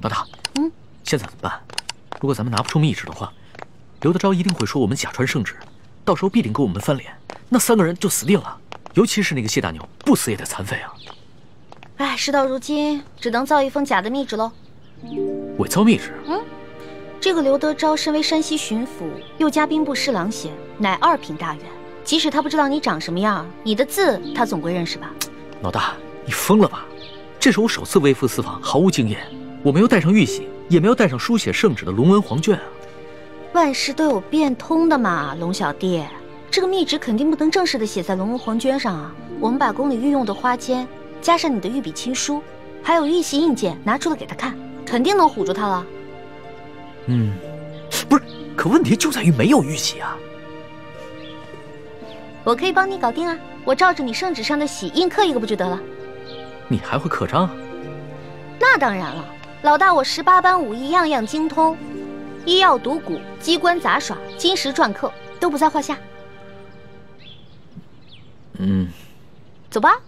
老大，嗯，现在怎么办？如果咱们拿不出密旨的话，刘德昭一定会说我们假传圣旨，到时候必定跟我们翻脸，那三个人就死定了。尤其是那个谢大牛，不死也得残废啊！哎，事到如今，只能造一封假的密旨喽。伪造密旨？嗯，这个刘德昭身为山西巡抚，又加兵部侍郎衔，乃二品大员。即使他不知道你长什么样，你的字他总归认识吧？老大，你疯了吧？这是我首次微服私访，毫无经验，我没有带上玉玺，也没有带上书写圣旨的龙纹黄卷啊。万事都有变通的嘛，龙小弟。这个密旨肯定不能正式的写在龙纹黄绢上啊！我们把宫里御用的花笺，加上你的御笔亲书，还有玉玺印鉴，拿出来给他看，肯定能唬住他了。嗯，不是，可问题就在于没有玉玺啊！我可以帮你搞定啊！我照着你圣旨上的玺印刻一个不就得了？你还会刻章？那当然了，老大我十八般武艺样样精通，医药毒蛊、机关杂耍、金石篆刻都不在话下。嗯，走吧。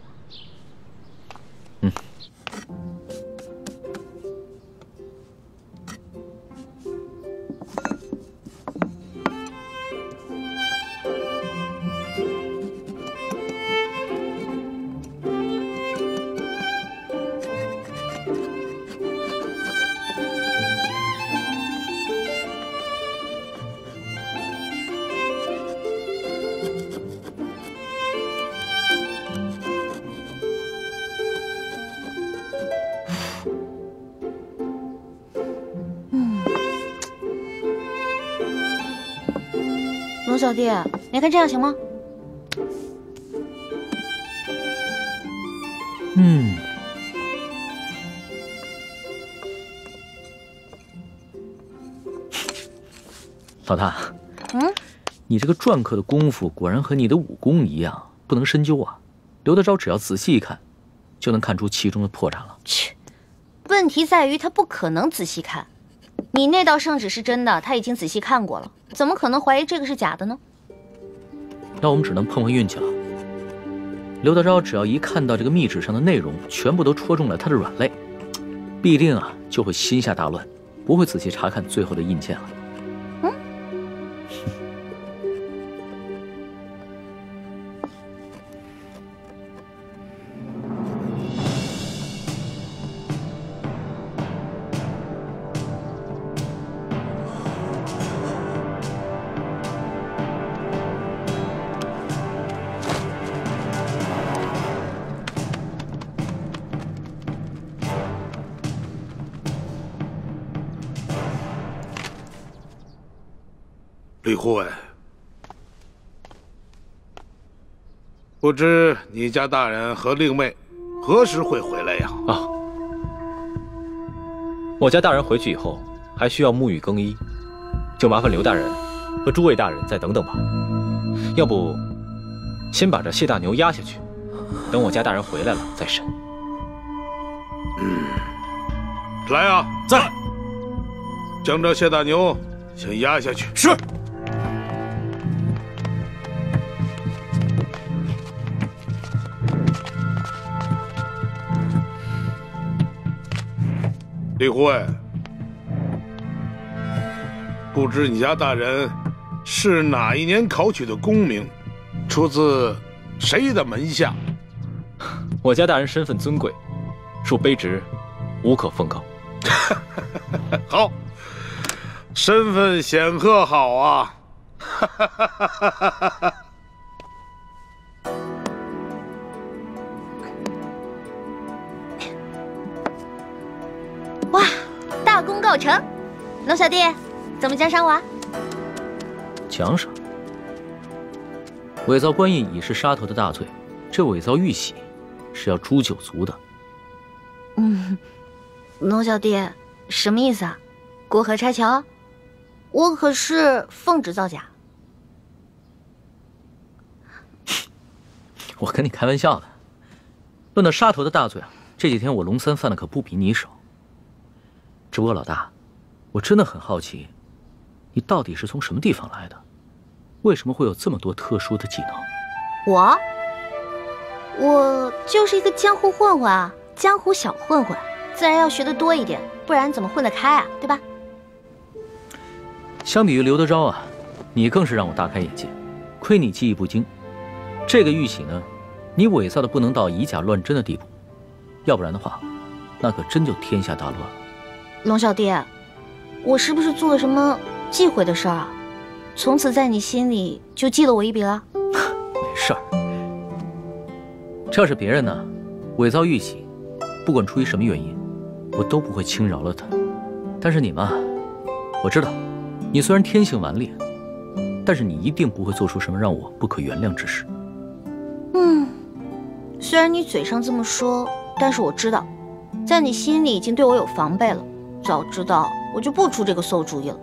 小弟，你看这样行吗？嗯。老大，嗯，你这个篆刻的功夫果然和你的武功一样，不能深究啊。刘德昭只要仔细一看，就能看出其中的破绽了。切，问题在于他不可能仔细看。你那道圣旨是真的，他已经仔细看过了，怎么可能怀疑这个是假的呢？那我们只能碰碰运气了。刘德昭只要一看到这个密旨上的内容全部都戳中了他的软肋，必定啊就会心下大乱，不会仔细查看最后的印鉴了。李护卫，不知你家大人和令妹何时会回来呀？啊，我家大人回去以后还需要沐浴更衣，就麻烦刘大人和诸位大人再等等吧。要不，先把这谢大牛押下去，等我家大人回来了再审。嗯，来啊，在，将这谢大牛先押下去。是。李护卫，不知你家大人是哪一年考取的功名，出自谁的门下？我家大人身份尊贵，恕卑职无可奉告。好，身份显赫，好啊！哇，大功告成！龙小弟，怎么奖赏我？奖赏？伪造官印已是杀头的大罪，这伪造玉玺是要诛九族的。嗯，龙小弟，什么意思啊？过河拆桥？我可是奉旨造假。我跟你开玩笑的。论到杀头的大罪啊，这几天我龙三犯的可不比你少。只不过老大，我真的很好奇，你到底是从什么地方来的？为什么会有这么多特殊的技能？我，我就是一个江湖混混啊，江湖小混混。自然要学的多一点，不然怎么混得开啊？对吧？相比于刘德昭啊，你更是让我大开眼界。亏你技艺不精，这个玉玺呢，你伪造的不能到以假乱真的地步，要不然的话，那可真就天下大乱了。龙小弟，我是不是做了什么忌讳的事儿啊？从此在你心里就记了我一笔了？没事儿，这要是别人呢，伪造玉玺，不管出于什么原因，我都不会轻饶了他。但是你嘛，我知道，你虽然天性顽劣。但是你一定不会做出什么让我不可原谅之事。嗯，虽然你嘴上这么说，但是我知道，在你心里已经对我有防备了。早知道我就不出这个馊主意了。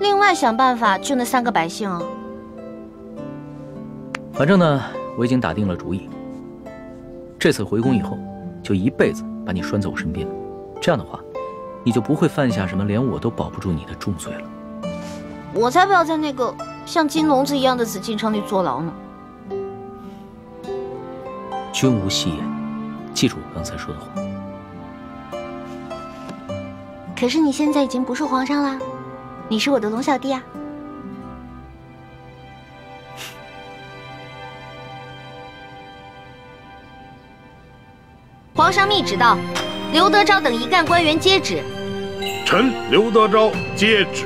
另外想办法救那三个百姓啊。反正呢，我已经打定了主意。这次回宫以后，就一辈子把你拴在我身边。这样的话，你就不会犯下什么连我都保不住你的重罪了。我才不要在那个。像金笼子一样的紫禁城里坐牢呢？君无戏言，记住我刚才说的话。可是你现在已经不是皇上啦，你是我的龙小弟啊。皇上密旨到，刘德昭等一干官员接旨。臣刘德昭接旨。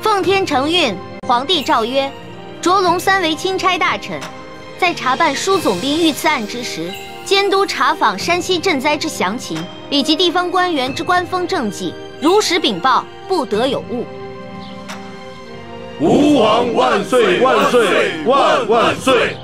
奉天承运，皇帝诏曰：卓龙三为钦差大臣，在查办舒总兵遇刺案之时，监督查访山西赈灾之详情，以及地方官员之官风政绩，如实禀报，不得有误。吾皇万岁万岁万万岁！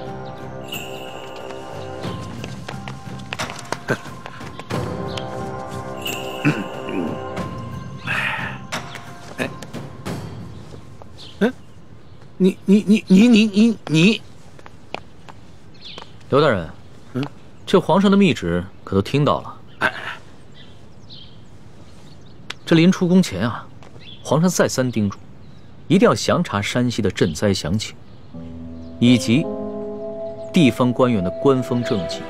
你你你你你你你，刘大人，嗯，这皇上的密旨可都听到了。哎，这临出宫前啊，皇上再三叮嘱，一定要详查山西的赈灾详情，以及地方官员的官风政绩。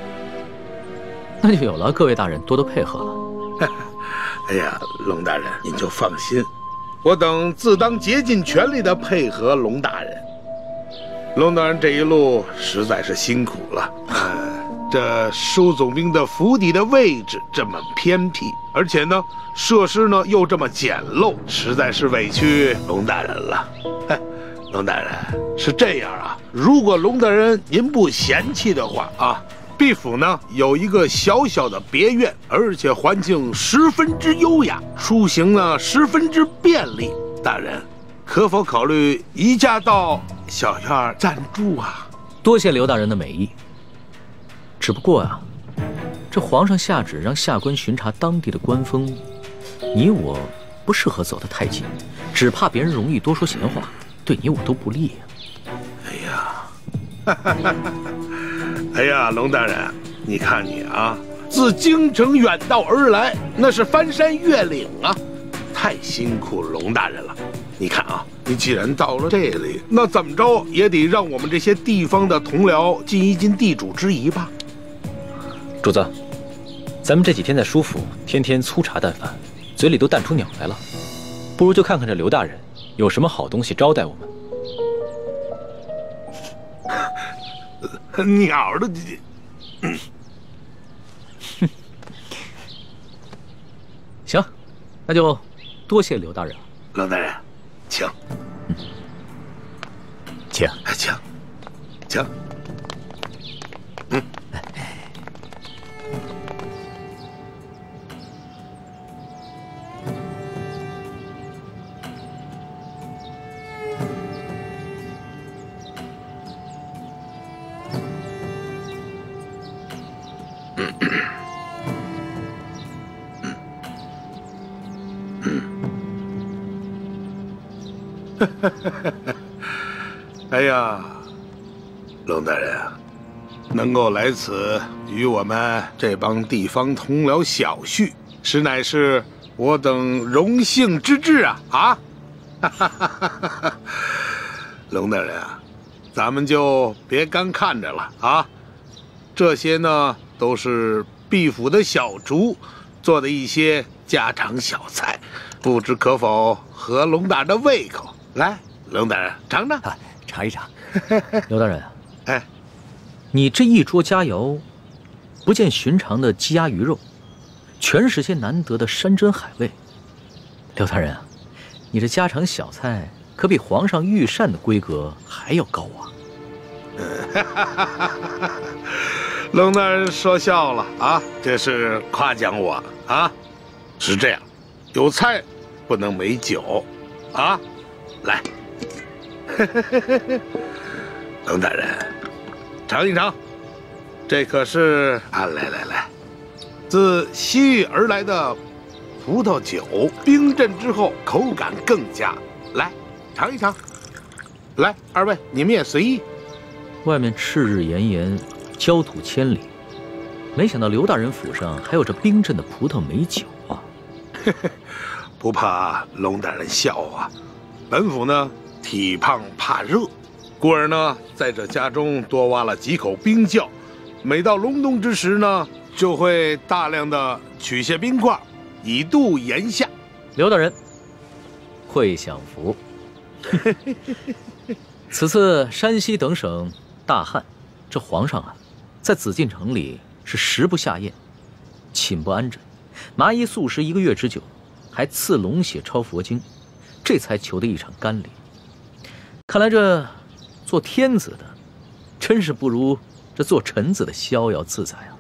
那就有了，各位大人多多配合了。哎呀，龙大人您就放心。我等自当竭尽全力的配合龙大人。龙大人这一路实在是辛苦了。这舒总兵的府邸的位置这么偏僻，而且呢，设施呢又这么简陋，实在是委屈龙大人了。龙大人是这样啊，如果龙大人您不嫌弃的话啊。毕府呢有一个小小的别院，而且环境十分之优雅，出行呢十分之便利。大人，可否考虑移驾到小院暂住啊？多谢刘大人的美意。只不过啊，这皇上下旨让下官巡查当地的官风，你我不适合走得太近，只怕别人容易多说闲话，对你我都不利呀。哎呀！哈哈哈哈哎呀，龙大人，你看你啊，自京城远道而来，那是翻山越岭啊，太辛苦龙大人了。你看啊，你既然到了这里，那怎么着也得让我们这些地方的同僚尽一尽地主之谊吧。主子，咱们这几天在舒府，天天粗茶淡饭，嘴里都淡出鸟来了，不如就看看这刘大人有什么好东西招待我们。鸟的，行，那就多谢刘大人了。刘大人，请，请，请，请。嗯。哈 哎呀，龙大人啊，能够来此与我们这帮地方同僚小叙，实乃是我等荣幸之至啊！啊，龙大人啊，咱们就别干看着了啊。这些呢，都是毕府的小厨做的一些家常小菜，不知可否合龙大人的胃口？来，龙大人尝尝，尝一尝。刘大人，哎，你这一桌佳肴，不见寻常的鸡鸭鱼肉，全是些难得的山珍海味。刘大人啊，你这家常小菜可比皇上御膳的规格还要高啊！龙大人说笑了啊，这是夸奖我啊。是这样，有菜不能没酒啊。来，龙大人，尝一尝，这可是啊，来来来，自西域而来的葡萄酒，冰镇之后口感更佳。来，尝一尝。来，二位你们也随意。外面赤日炎炎，焦土千里，没想到刘大人府上还有这冰镇的葡萄美酒啊！不怕龙大人笑话，本府呢体胖怕热，故而呢在这家中多挖了几口冰窖，每到隆冬之时呢，就会大量的取些冰块，以度炎夏。刘大人会享福。此次山西等省大旱，这皇上啊，在紫禁城里是食不下咽，寝不安枕，麻衣素食一个月之久，还赐龙血抄佛经，这才求得一场甘霖。看来这做天子的，真是不如这做臣子的逍遥自在啊！